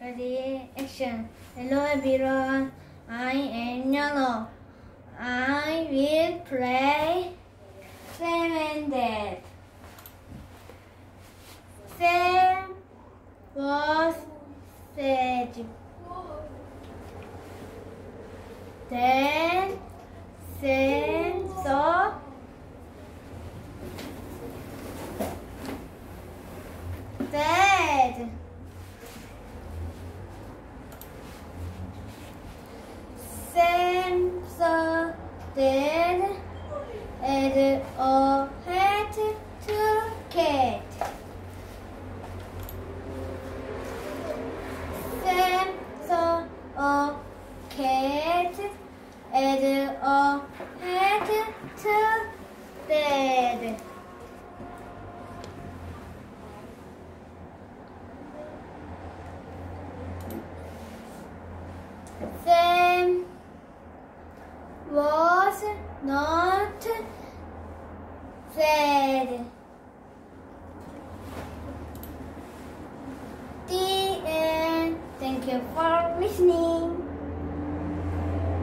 Ready, action. Hello everyone, I am Yellow. I will play Sam and Dad. Sam was sad. Then Sam saw Dad. Sam saw Dad and a hat to cat. Sam saw a cat and a hat to bed. Sam was not sad. The end. Thank you for listening.